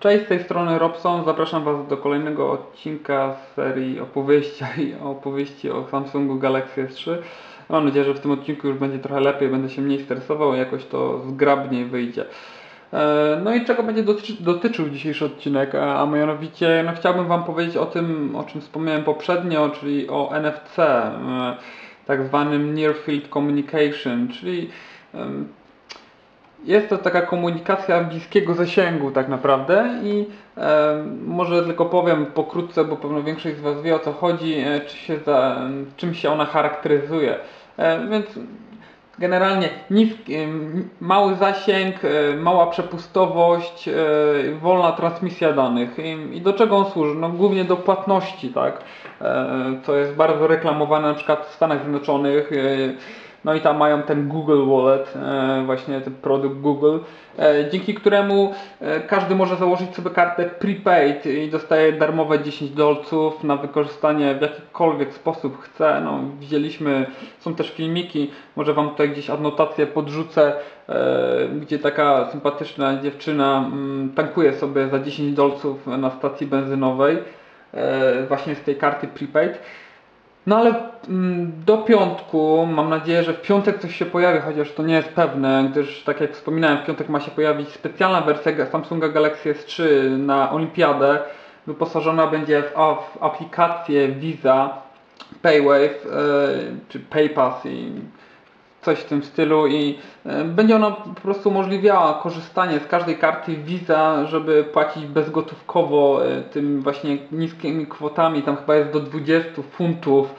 Cześć, z tej strony Robson. Zapraszam Was do kolejnego odcinka z serii opowieści opowieści o Samsungu Galaxy S3. Mam nadzieję, że w tym odcinku już będzie trochę lepiej, będę się mniej stresował i jakoś to zgrabniej wyjdzie. E, No i czego będzie dotyczy, dotyczył dzisiejszy odcinek, a a mianowicie no, chciałbym Wam powiedzieć o tym, o czym wspomniałem poprzednio, czyli o NFC, e, tak zwanym Near Field Communication, czyli jest to taka komunikacja bliskiego zasięgu tak naprawdę i e, może tylko powiem pokrótce, bo pewno większość z Was wie o co chodzi, e, czy się za, czym się ona charakteryzuje. E, więc generalnie niski, mały zasięg, e, mała przepustowość, e, wolna transmisja danych. I, I do czego on służy? No głównie do płatności, tak? E, Co jest bardzo reklamowane na przykład w Stanach Zjednoczonych. No i tam mają ten Google Wallet, e, właśnie ten produkt Google, e, dzięki któremu e, każdy może założyć sobie kartę prepaid i dostaje darmowe 10 dolców na wykorzystanie w jakikolwiek sposób chce. No, widzieliśmy, są też filmiki, może Wam tutaj gdzieś adnotację podrzucę, gdzie taka sympatyczna dziewczyna mm, tankuje sobie za 10 dolców na stacji benzynowej właśnie z tej karty prepaid. No ale mm, do piątku, mam nadzieję, że w piątek coś się pojawi, chociaż to nie jest pewne, gdyż tak jak wspominałem, w piątek ma się pojawić specjalna wersja Ga- Samsunga Galaxy S3 na Olimpiadę. Wyposażona będzie w aplikację Visa, Paywave e, czy PayPass i coś w tym stylu i e, będzie ona po prostu umożliwiała korzystanie z każdej karty Visa, żeby płacić bezgotówkowo e, tym właśnie niskimi kwotami, tam chyba jest do 20 funtów.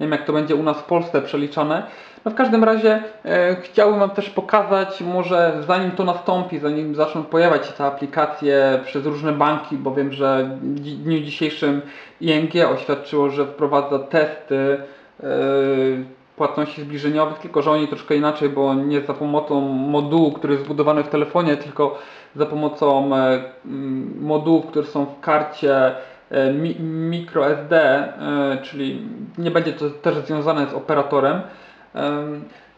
Nie wiem jak to będzie u nas w Polsce przeliczane. No w każdym razie e, chciałbym Wam też pokazać, może zanim to nastąpi, zanim zaczną pojawiać się te aplikacje przez różne banki, bo wiem, że w dniu dzisiejszym ING oświadczyło, że wprowadza testy e, płatności zbliżeniowych, tylko że oni troszkę inaczej, bo nie za pomocą modułu, który jest zbudowany w telefonie, tylko za pomocą e, modułów, które są w karcie e, mi, microSD, e, czyli nie będzie to też związane z operatorem.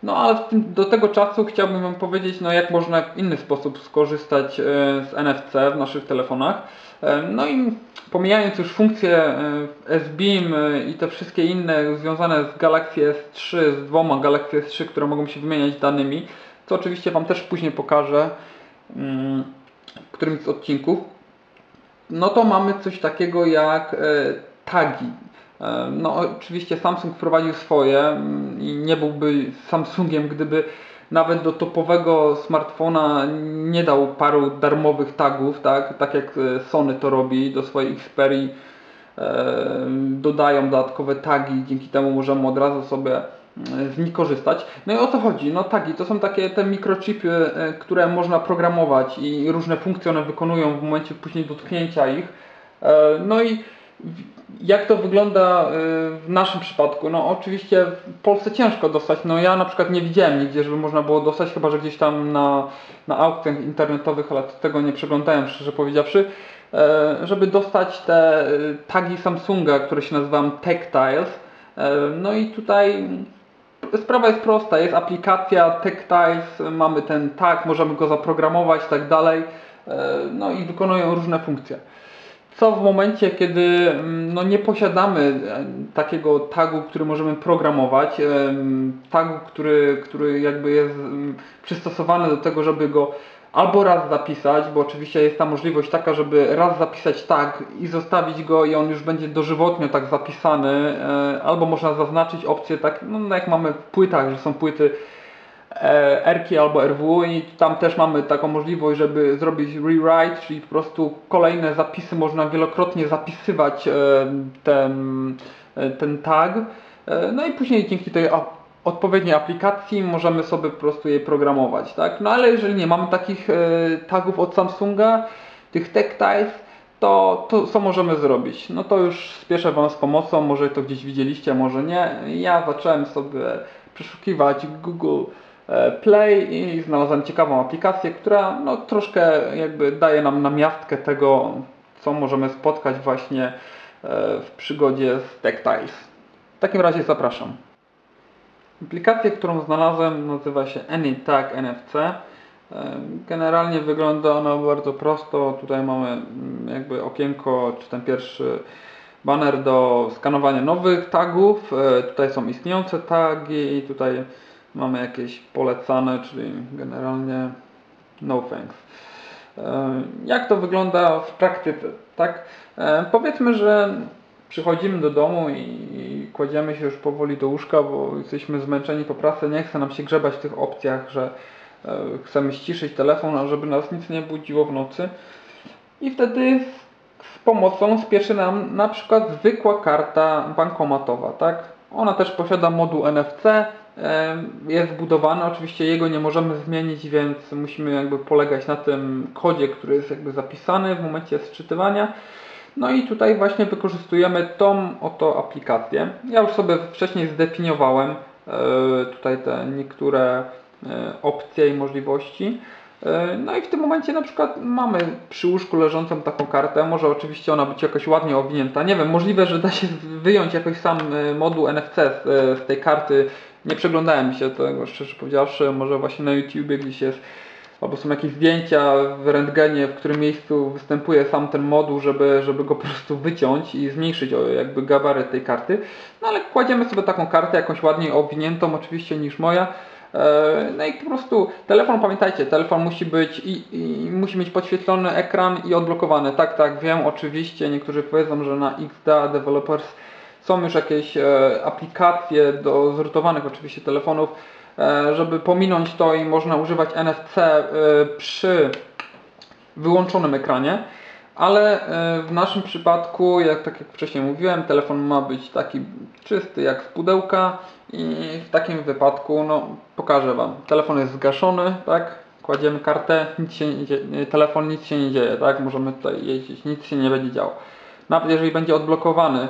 No ale tym, do tego czasu chciałbym Wam powiedzieć, no jak można w inny sposób skorzystać e, z NFC w naszych telefonach. E, No i pomijając już funkcje S-Beam e, i te wszystkie inne związane z Galaxy S3, z dwoma Galaxy S3, które mogą się wymieniać danymi, co oczywiście Wam też później pokażę mm, w którymś z odcinków, no to mamy coś takiego jak tagi. E, No oczywiście Samsung wprowadził swoje mm, i nie byłby Samsungiem, gdyby nawet do topowego smartfona nie dał paru darmowych tagów, tak, tak jak e, Sony to robi do swojej Xperia. E, Dodają dodatkowe tagi, dzięki temu możemy od razu sobie z nich korzystać. No i o co chodzi? No tagi to są takie te mikrochipy, które można programować i różne funkcje one wykonują w momencie później dotknięcia ich. No i jak to wygląda e, w naszym przypadku? No oczywiście w Polsce ciężko dostać. No ja na przykład nie widziałem nigdzie, żeby można było dostać, chyba że gdzieś tam na, na aukcjach internetowych, ale tego nie przeglądałem szczerze powiedziawszy. E, Żeby dostać te e, tagi Samsunga, które się nazywają Tactiles. E, No i tutaj Sprawa jest prosta, jest aplikacja Tactiles, mamy ten tag, możemy go zaprogramować i tak dalej, e, no i wykonują różne funkcje. Co w momencie, kiedy mm, no, nie posiadamy e, takiego tagu, który możemy programować, em, tagu, który, który jakby jest mm, przystosowany do tego, żeby go albo raz zapisać, bo oczywiście jest ta możliwość taka, żeby raz zapisać tag i zostawić go i on już będzie dożywotnio tak zapisany, e, albo można zaznaczyć opcję tak, no jak mamy w płytach, że są płyty e, RK albo RW i tam też mamy taką możliwość, żeby zrobić rewrite, czyli po prostu kolejne zapisy można wielokrotnie zapisywać e, ten, e, ten tag. E, No i później dzięki tej odpowiedniej aplikacji możemy sobie po prostu je programować, tak? No ale jeżeli nie mamy takich tagów od Samsunga, tych tactiles, to, to co możemy zrobić? No to już spieszę Wam z pomocą, może to gdzieś widzieliście, może nie. Ja zacząłem sobie przeszukiwać Google Play i znalazłem ciekawą aplikację, która no, troszkę jakby daje nam namiastkę tego, co możemy spotkać właśnie e, w przygodzie z Tactiles. W takim razie zapraszam. Aplikacja, którą znalazłem nazywa się AnyTag NFC. E, Generalnie wygląda ono bardzo prosto. Tutaj mamy mm, jakby okienko, czy ten pierwszy banner do skanowania nowych tagów. E, Tutaj są istniejące tagi i tutaj mamy jakieś polecane, czyli generalnie no thanks. E, Jak to wygląda w praktyce? Tak, E, powiedzmy, że przychodzimy do domu i, kładziemy się już powoli do łóżka, bo jesteśmy zmęczeni po pracy, nie chce nam się grzebać w tych opcjach, że e, chcemy ściszyć telefon, żeby nas nic nie budziło w nocy. I wtedy z, pomocą spieszy nam na przykład zwykła karta bankomatowa, tak? Ona też posiada moduł NFC, jest wbudowany, oczywiście jego nie możemy zmienić, więc musimy jakby polegać na tym kodzie, który jest jakby zapisany w momencie sczytywania. No i tutaj właśnie wykorzystujemy tą oto aplikację. Ja już sobie wcześniej zdefiniowałem e, tutaj te niektóre e, opcje i możliwości. E, No i w tym momencie na przykład mamy przy łóżku leżącą taką kartę, może oczywiście ona być jakoś ładnie owinięta, nie wiem, możliwe, że da się wyjąć jakoś sam moduł NFC z tej karty, nie przeglądałem się tego szczerze powiedziawszy, może właśnie na YouTubie gdzieś jest, albo są jakieś zdjęcia w rentgenie, w którym miejscu występuje sam ten moduł, żeby, żeby go po prostu wyciąć i zmniejszyć jakby gabaryt tej karty, no ale kładziemy sobie taką kartę, jakąś ładniej owiniętą oczywiście niż moja, E, No i po prostu telefon, pamiętajcie, telefon musi być i, i musi mieć podświetlony ekran i odblokowany. Tak, tak, wiem, oczywiście, niektórzy powiedzą, że na XDA Developers są już jakieś e, aplikacje do zrutowanych oczywiście telefonów, e, żeby pominąć to i można używać NFC e, przy wyłączonym ekranie. Ale w naszym przypadku, jak tak jak wcześniej mówiłem, telefon ma być taki czysty jak z pudełka i w takim wypadku, no pokażę Wam. Telefon jest zgaszony, tak? Kładziemy kartę, nic się nie dzieje, telefon nic się nie dzieje, tak? Możemy tutaj jeździć, nic się nie będzie działo. Nawet jeżeli będzie odblokowany,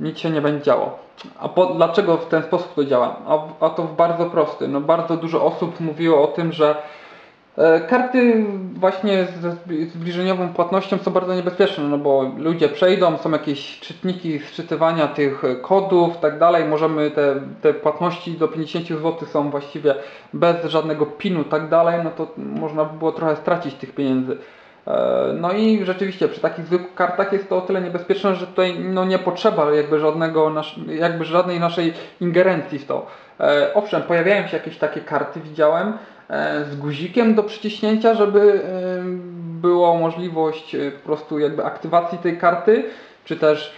nic się nie będzie działo. A po, dlaczego w ten sposób to działa? A, a to bardzo prosty. No bardzo dużo osób mówiło o tym, że E, Karty właśnie zbli- zbliżeniową płatnością są bardzo niebezpieczne, no bo ludzie przejdą, są jakieś czytniki sczytywania tych e, kodów, tak dalej. Możemy te, te płatności do 50 zł są właściwie bez żadnego pinu, tak dalej, no to można by było trochę stracić tych pieniędzy. E, No i rzeczywiście przy takich zwykłych kartach jest to o tyle niebezpieczne, że tutaj no, nie potrzeba jakby żadnego jakby żadnej naszej ingerencji w to. E, Owszem, pojawiają się jakieś takie karty, widziałem, e, z guzikiem do przyciśnięcia, żeby było możliwość po prostu jakby aktywacji tej karty, czy też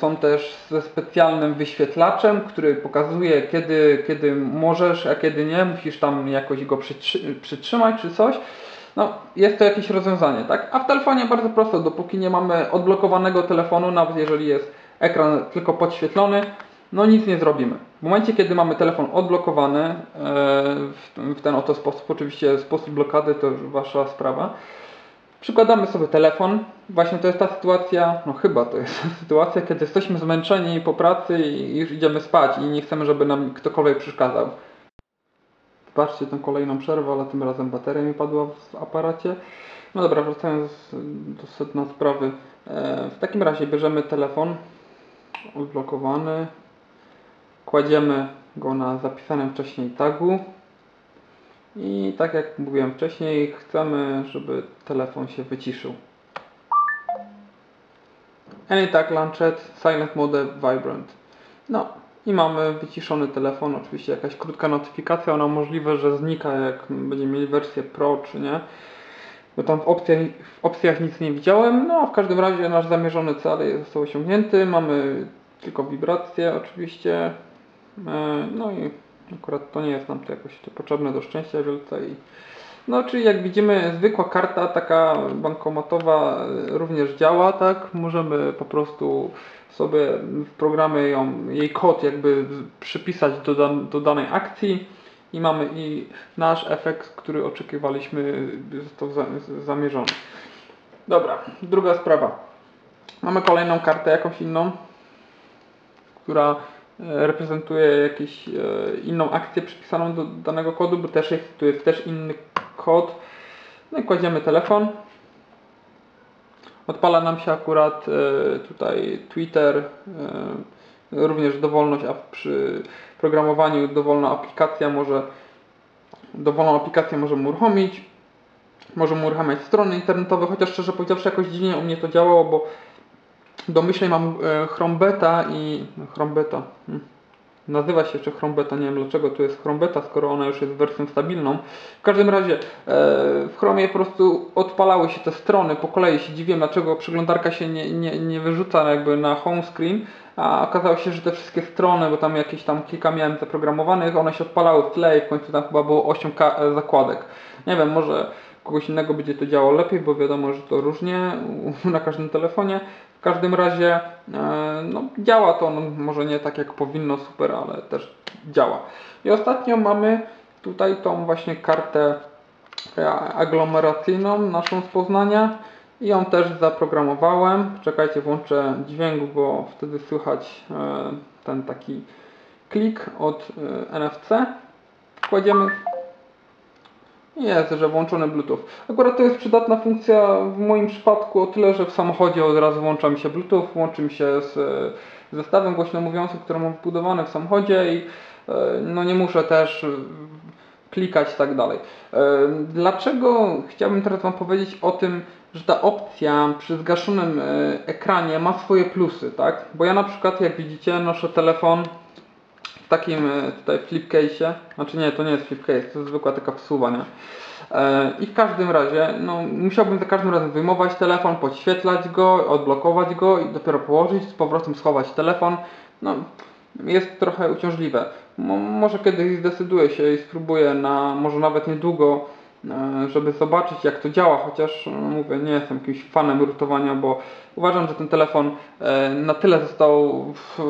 są też ze specjalnym wyświetlaczem, który pokazuje kiedy, kiedy możesz, a kiedy nie, musisz tam jakoś go przytrzy- przytrzymać czy coś. No, jest to jakieś rozwiązanie, tak? A w telefonie bardzo prosto, dopóki nie mamy odblokowanego telefonu, nawet jeżeli jest ekran tylko podświetlony, no nic nie zrobimy. W momencie, kiedy mamy telefon odblokowany e, w, ten oto sposób, oczywiście sposób blokady to już Wasza sprawa, przykładamy sobie telefon. Właśnie to jest ta sytuacja, no chyba to jest sytuacja, kiedy jesteśmy zmęczeni po pracy i już idziemy spać i nie chcemy, żeby nam ktokolwiek przeszkadzał. Patrzcie tą kolejną przerwę, ale tym razem bateria mi padła w aparacie. No dobra, wracając do sedna sprawy. E, W takim razie bierzemy telefon odblokowany, kładziemy go na zapisanym wcześniej tagu i tak jak mówiłem wcześniej, chcemy, żeby telefon się wyciszył. AnyTag Lanchet Silent Mode Vibrant. No i mamy wyciszony telefon, oczywiście jakaś krótka notyfikacja, ona możliwe, że znika jak będziemy mieli wersję Pro czy nie. Bo tam w opcjach, w opcjach nic nie widziałem, no a w każdym razie nasz zamierzony cel został osiągnięty, mamy tylko wibracje oczywiście, E, no i akurat to nie jest nam to jakoś to potrzebne do szczęścia wielce i no czyli jak widzimy zwykła karta taka bankomatowa e, również działa, tak? Możemy po prostu sobie w programie ją, jej kod jakby przypisać do, dan, do danej akcji i mamy i nasz efekt, który oczekiwaliśmy został z- zamierzony. Dobra, druga sprawa. Mamy kolejną kartę jakąś inną, która e, reprezentuje jakąś e, inną akcję przypisaną do danego kodu, bo też jest, tu jest też inny kod. No i kładziemy telefon. Odpala nam się akurat e, tutaj Twitter, e, również dowolność, a przy programowaniu dowolna aplikacja może dowolną aplikację możemy uruchomić. Możemy uruchamiać strony internetowe, chociaż szczerze powiedziawszy jakoś dziwnie u mnie to działało, bo domyślnie mam e, Chrome Beta i Chrome Beta. Hmm. Nazywa się jeszcze Chrome Beta, nie wiem dlaczego tu jest Chrome Beta, skoro ona już jest wersją stabilną. W każdym razie e, w Chromie po prostu odpalały się te strony, po kolei się dziwiłem dlaczego przeglądarka się nie, nie, nie wyrzuca jakby na home screen, a okazało się, że te wszystkie strony, bo tam jakieś tam kilka miałem zaprogramowanych, one się odpalały w tle i w końcu tam chyba było 8 ka- e, zakładek. Nie wiem, może kogoś innego będzie to działało lepiej, bo wiadomo, że to różnie na każdym telefonie. W każdym razie e, no, działa to, no, może nie tak jak powinno super, ale też działa. I ostatnio mamy tutaj tą właśnie kartę e, aglomeracyjną naszą z Poznania i ją też zaprogramowałem. Czekajcie, włączę dźwięk, bo wtedy słychać e, ten taki klik od NFC. Kładziemy jest, że włączony Bluetooth. Akurat to jest przydatna funkcja w moim przypadku o tyle, że w samochodzie od razu włącza mi się Bluetooth, łączy mi się z e, zestawem głośno mówiącym, który mam wbudowany w samochodzie i e, no nie muszę też klikać i tak dalej. E, Dlaczego chciałbym teraz Wam powiedzieć o tym, że ta opcja przy zgaszonym ekranie ma swoje plusy, tak? Bo ja na przykład, jak widzicie, noszę telefon w takim e, tutaj flipcase'ie, znaczy nie, to nie jest flipcase, to jest zwykła taka wsuwa, nie? E, I w każdym razie, no musiałbym za każdym razem wyjmować telefon, podświetlać go, odblokować go i dopiero położyć, z powrotem schować telefon. No, jest trochę uciążliwe. Mo, może kiedyś zdecyduję się i spróbuję na, może nawet niedługo, e, żeby zobaczyć jak to działa, chociaż no, mówię, nie jestem jakimś fanem rutowania, bo uważam, że ten telefon na tyle został w,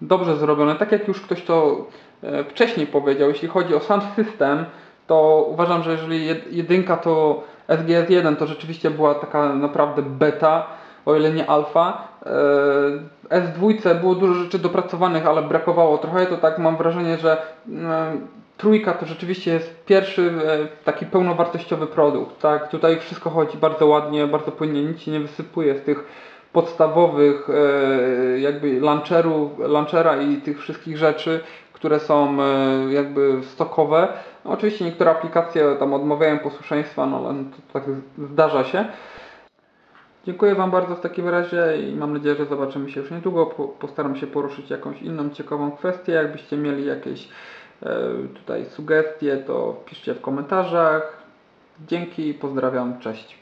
dobrze zrobione, tak jak już ktoś to e, wcześniej powiedział, jeśli chodzi o sound system, to uważam, że jeżeli jed- jedynka to SGS1 to rzeczywiście była taka naprawdę beta, o ile nie alfa. E, S2 było dużo rzeczy dopracowanych, ale brakowało trochę, to tak mam wrażenie, że e, trójka to rzeczywiście jest pierwszy taki pełnowartościowy produkt. Tak? Tutaj wszystko chodzi bardzo ładnie, bardzo płynnie, nic się nie wysypuje z tych podstawowych e, jakby launcherów, launchera i tych wszystkich rzeczy, które są e, jakby stokowe. No, oczywiście niektóre aplikacje tam odmawiają posłuszeństwa, no ale to tak zdarza się. Dziękuję Wam bardzo w takim razie i mam nadzieję, że zobaczymy się już niedługo. Po- Postaram się poruszyć jakąś inną ciekawą kwestię. Jakbyście mieli jakieś e, tutaj sugestie, to piszcie w komentarzach. Dzięki, pozdrawiam, cześć.